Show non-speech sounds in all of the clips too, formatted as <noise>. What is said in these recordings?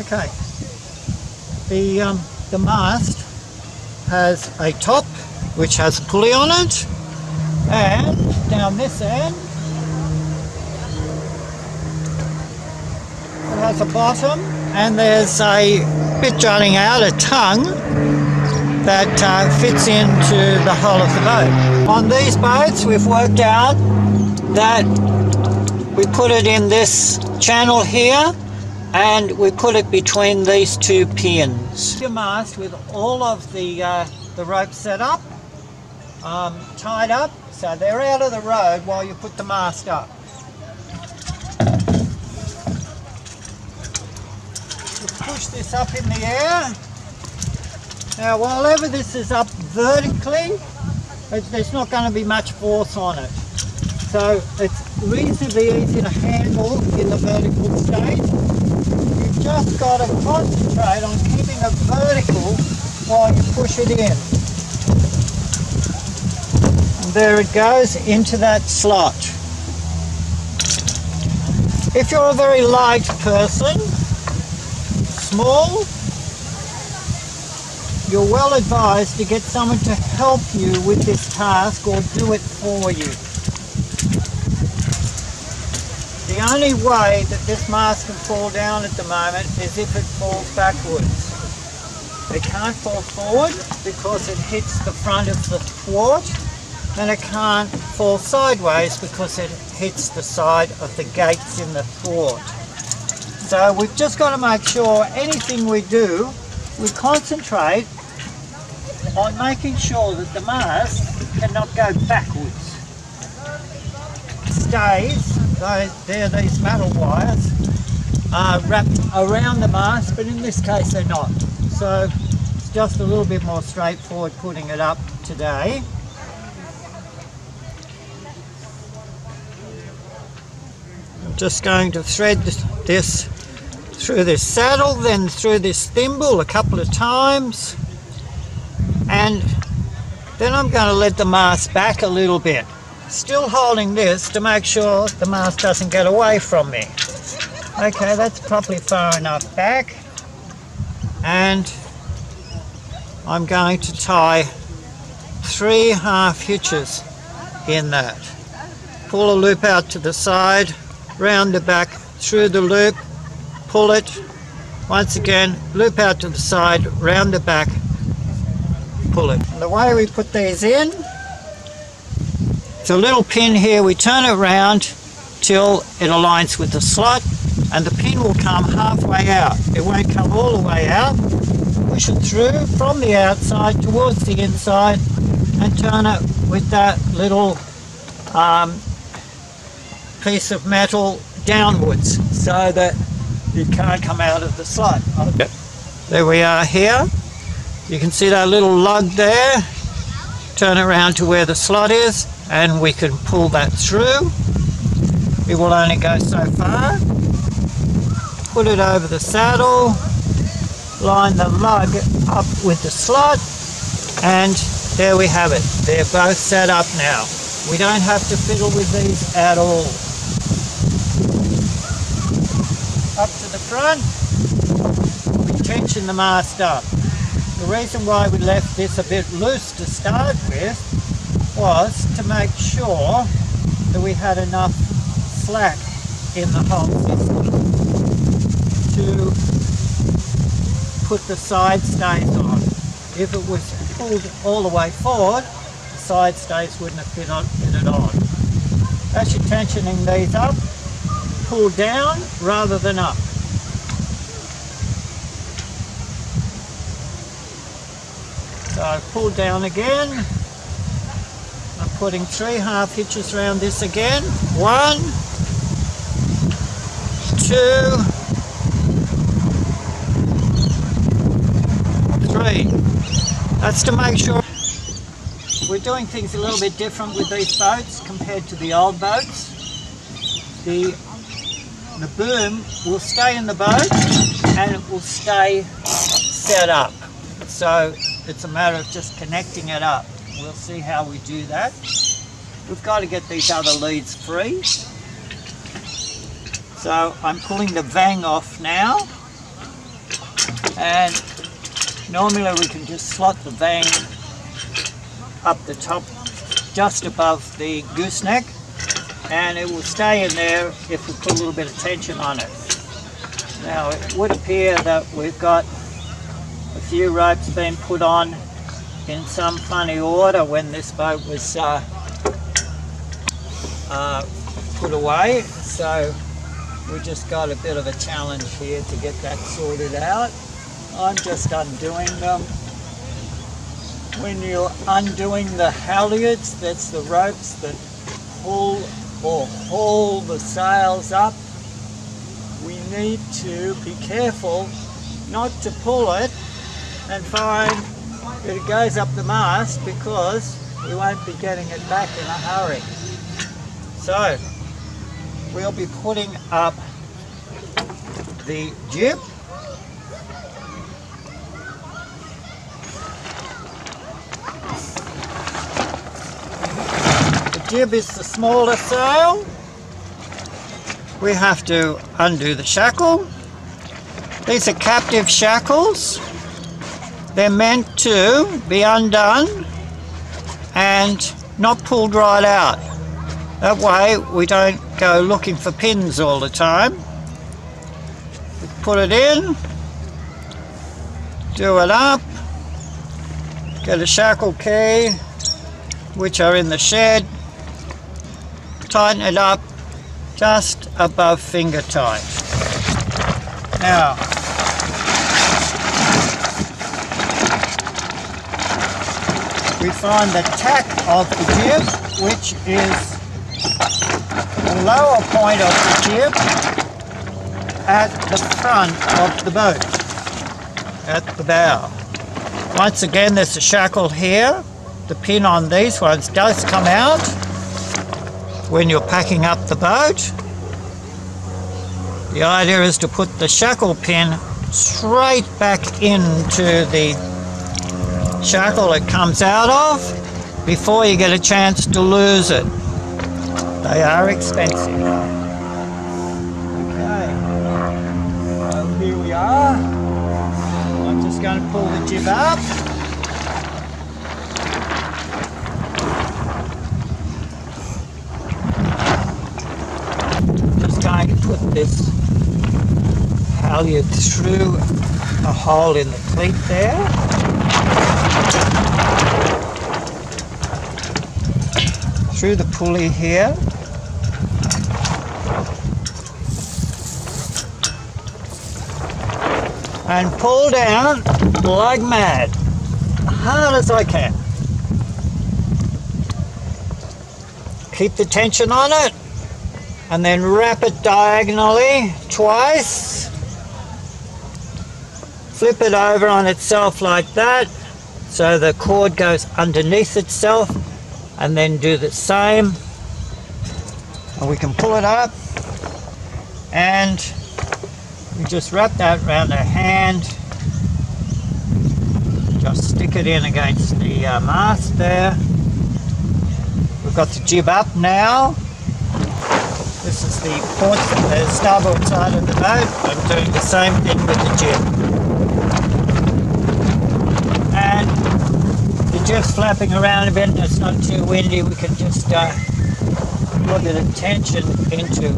Okay. The, um, the mast has a top which has a pulley on it and down this end it has a bottom and there's a bit jutting out, a tongue that uh, fits into the hull of the boat. On these boats we've worked out that we put it in this channel here and we put it between these two pins. Your mast with all of the, uh, the ropes set up, um, tied up, so they're out of the road while you put the mast up. push this up in the air. Now while ever this is up vertically, there's not going to be much force on it. So it's reasonably easy to handle in the vertical state. Just got to concentrate on keeping it vertical while you push it in. And there it goes into that slot. If you're a very light person, small, you're well advised to get someone to help you with this task or do it for you. The only way that this mast can fall down at the moment is if it falls backwards. It can't fall forward because it hits the front of the thwart and it can't fall sideways because it hits the side of the gates in the thwart. So we've just got to make sure anything we do, we concentrate on making sure that the mast cannot go backwards. Stays, they're these metal wires, are wrapped around the mast, but in this case they're not. So it's just a little bit more straightforward putting it up today. I'm just going to thread this through this saddle, then through this thimble a couple of times. And then I'm going to let the mast back a little bit. Still holding this to make sure the mast doesn't get away from me. Okay, that's probably far enough back. And I'm going to tie three half hitches in that. Pull a loop out to the side, round the back, through the loop, pull it once again loop out to the side round the back pull it and the way we put these in a little pin here we turn it around till it aligns with the slot and the pin will come halfway out it won't come all the way out push it through from the outside towards the inside and turn it with that little um, piece of metal downwards so that it can't come out of the slot. Yep. There we are here. You can see that little lug there. Turn around to where the slot is and we can pull that through. It will only go so far. Put it over the saddle, line the lug up with the slot and there we have it. They're both set up now. We don't have to fiddle with these at all. up to the front, we tension the mast up. The reason why we left this a bit loose to start with was to make sure that we had enough slack in the whole system to put the side stays on. If it was pulled all the way forward, the side stays wouldn't have fit, on, fitted on. As you're tensioning these up, pull down rather than up. So pull down again. Putting three half hitches around this again. One, two, three. That's to make sure we're doing things a little bit different with these boats compared to the old boats. The the boom will stay in the boat and it will stay set up. So it's a matter of just connecting it up. We'll see how we do that. We've got to get these other leads free. So I'm pulling the vang off now And normally we can just slot the vang up the top just above the gooseneck and it will stay in there if we put a little bit of tension on it. Now it would appear that we've got a few ropes being put on in some funny order when this boat was uh, uh, put away so we just got a bit of a challenge here to get that sorted out. I'm just undoing them. When you're undoing the halyards, that's the ropes that pull or haul the sails up. We need to be careful not to pull it and find it goes up the mast because we won't be getting it back in a hurry. So we'll be putting up the jib the jib is the smaller sail. We have to undo the shackle. These are captive shackles. They're meant to be undone and not pulled right out. That way we don't go looking for pins all the time. Put it in, do it up, get a shackle key, which are in the shed, tighten it up just above finger tight. Now, we find the tack of the jib, which is the lower point of the jib at the front of the boat, at the bow. Once again, there's a shackle here. The pin on these ones does come out when you're packing up the boat. The idea is to put the shackle pin straight back into the shackle it comes out of before you get a chance to lose it. They are expensive. Okay, so here we are. I'm just going to pull the jib up. Just going to put this halyard through a hole in the cleat there. Through the pulley here. And pull down like mad, hard as I can. Keep the tension on it and then wrap it diagonally twice flip it over on itself like that so the cord goes underneath itself and then do the same and we can pull it up and we just wrap that around our hand just stick it in against the uh, mast there we've got the jib up now this is the port, the starboard side of the boat. I'm doing the same thing with the jib. And jib's flapping around a bit and it's not too windy. We can just uh, put a bit of tension into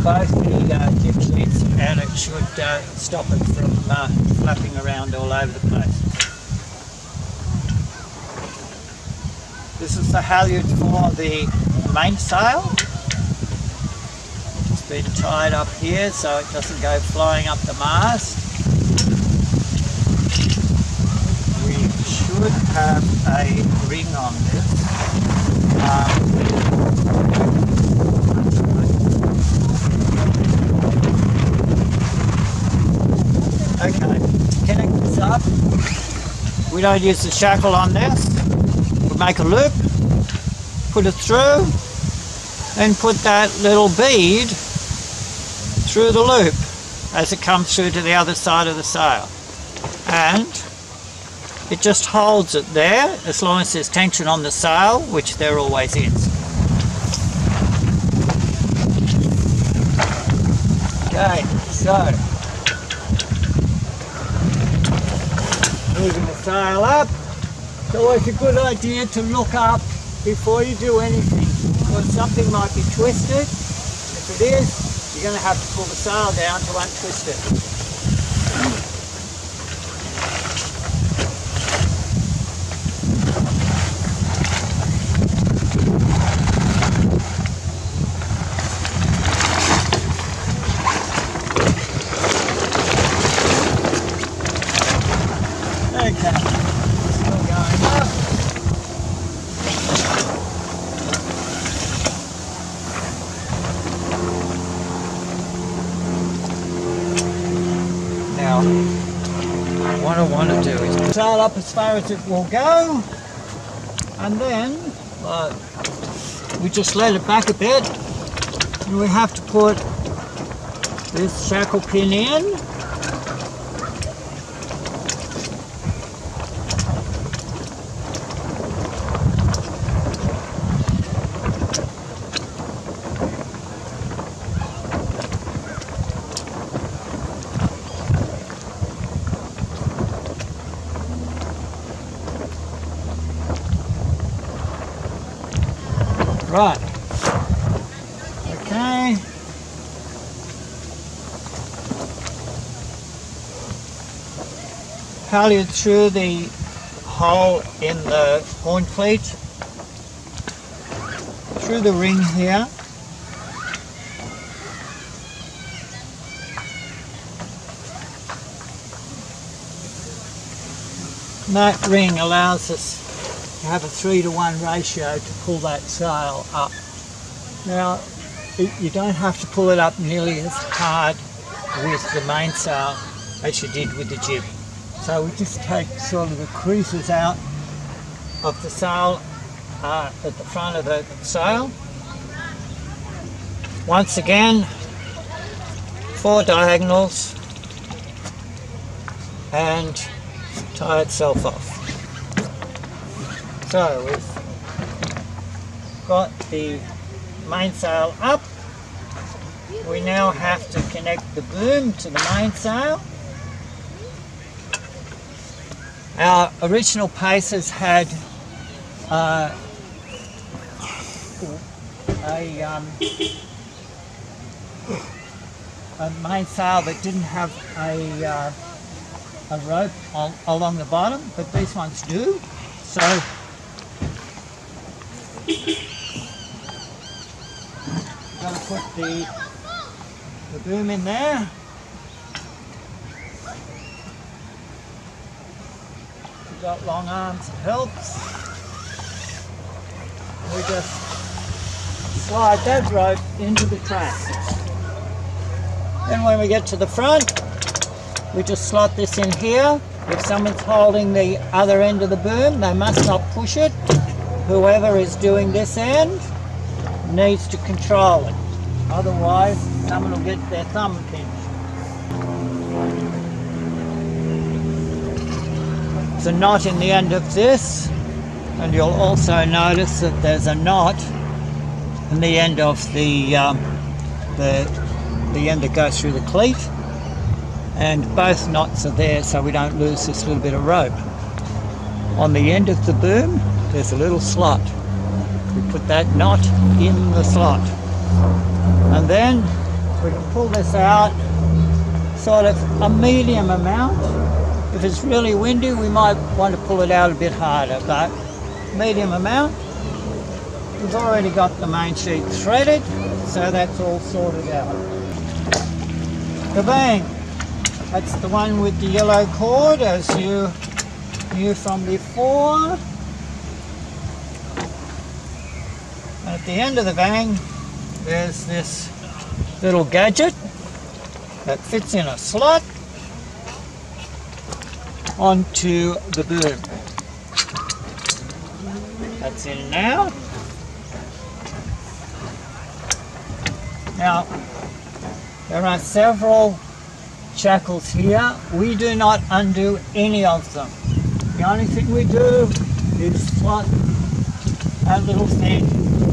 both the uh, sheets and it should uh, stop it from uh, flapping around all over the place. This is the halyard for the mainsail. It's been tied up here so it doesn't go flying up the mast. We should have a ring on this. Um, Okay, connect this up. We don't use the shackle on this. We make a loop put it through and put that little bead through the loop as it comes through to the other side of the sail and it just holds it there as long as there's tension on the sail, which there always is. Okay, so moving the sail up. It's always a good idea to look up before you do anything because something might be twisted. If it is, you're going to have to pull the sail down to untwist it. Sail up as far as it will go, and then uh, we just let it back a bit, and we have to put this shackle pin in. Right. Okay. Halyard through the hole in the horn cleat, through the ring here. That ring allows us have a three to one ratio to pull that sail up. Now, it- you don't have to pull it up nearly as hard with the mainsail as you did with the jib. So we just take sort of the creases out of the sail uh, at the front of the sail. Once again, four diagonals and tie itself off. So we've got the mainsail up. We now have to connect the boom to the mainsail. Our original Pacers had uh, a, um, a mainsail that didn't have a, uh, a rope al- along the bottom, but these ones do. So The boom in there. We've got long arms, it helps. We just slide that rope into the track. Then when we get to the front, we just slot this in here. If someone's holding the other end of the boom, they must not push it. Whoever is doing this end needs to control it. Otherwise, someone will get their thumb pinched. A knot in the end of this, and you'll also notice that there's a knot in the end of the um, the the end that goes through the cleat, and both knots are there so we don't lose this little bit of rope. On the end of the boom, there's a little slot. We put that knot in the slot. And then we can pull this out sort of a medium amount. If it's really windy, we might want to pull it out a bit harder, but medium amount. We've already got the main sheet threaded, so that's all sorted out. The vang, that's the one with the yellow cord, as you knew from before. And at the end of the vang, there's this little gadget that fits in a slot onto the boom. That's in now. Now, there are several shackles here. We do not undo any of them. The only thing we do is slot that little thing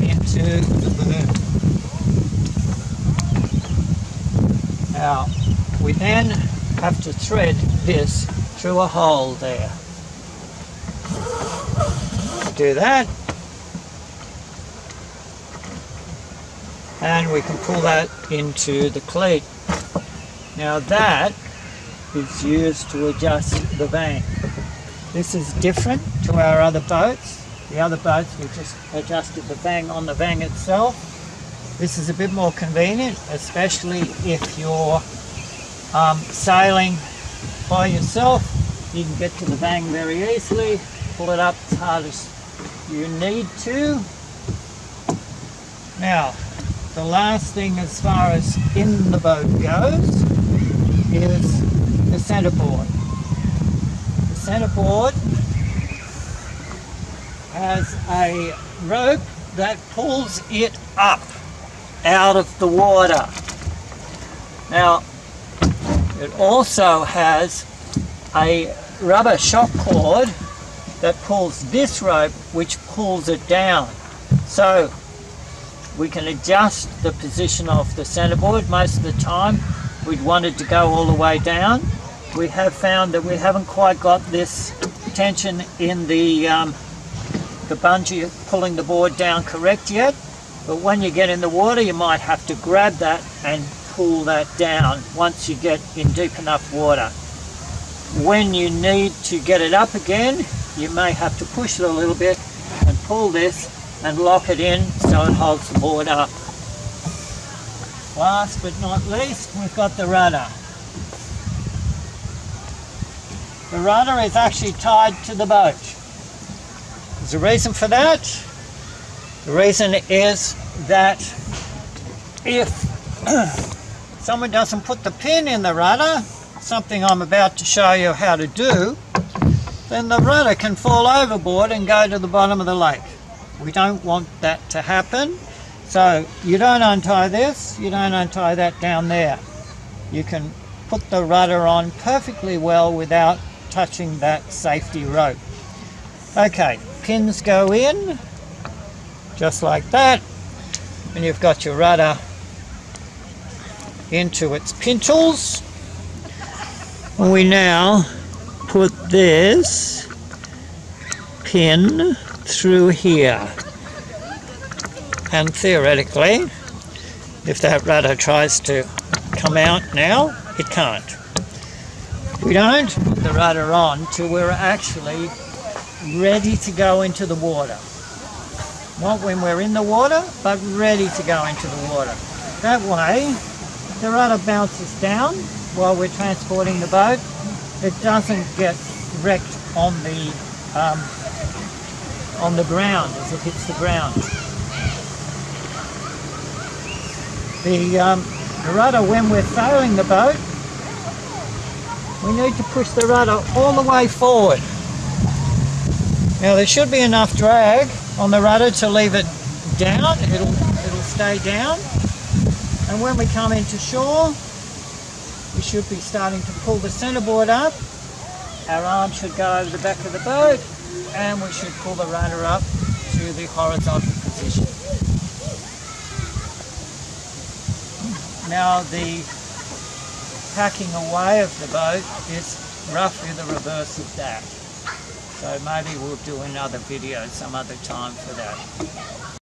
into the balloon. Now, we then have to thread this through a hole there. Do that. And we can pull that into the cleat. Now that is used to adjust the vang. This is different to our other boats. The other boats we just adjusted the vang on the vang itself. This is a bit more convenient, especially if you're um, sailing by yourself. You can get to the vang very easily, pull it up as hard as you need to. Now, the last thing as far as in the boat goes is the centerboard. The centerboard has a rope that pulls it up out of the water. Now, it also has a rubber shock cord that pulls this rope, which pulls it down. So we can adjust the position of the centerboard. Most of the time, we'd want it to go all the way down. We have found that we haven't quite got this tension in the um, the bungee pulling the board down correct yet. But when you get in the water, you might have to grab that and pull that down once you get in deep enough water. When you need to get it up again, you may have to push it a little bit and pull this and lock it in so it holds the board up. Last but not least, we've got the rudder. The rudder is actually tied to the boat. There's a reason for that. The reason is that if <coughs> someone doesn't put the pin in the rudder, something I'm about to show you how to do, then the rudder can fall overboard and go to the bottom of the lake. We don't want that to happen. So you don't untie this, you don't untie that down there. You can put the rudder on perfectly well without touching that safety rope. Okay, pins go in, just like that, and you've got your rudder into its pintles. And we now put this pin through here. And theoretically, if that rudder tries to come out now, it can't. We don't put the rudder on till we're actually ready to go into the water. Not when we're in the water, but ready to go into the water. That way, the rudder bounces down while we're transporting the boat. It doesn't get wrecked on the um, on the ground as it hits the ground. The, um, the rudder, when we're sailing the boat, we need to push the rudder all the way forward. Now there should be enough drag on the rudder to leave it down, it'll, it'll stay down. And when we come into shore, we should be starting to pull the centerboard up. Our arm should go over the back of the boat and we should pull the rudder up to the horizontal position. Now the packing away of the boat is roughly the reverse of that. So maybe we'll do another video some other time for that.